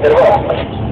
Pero bueno.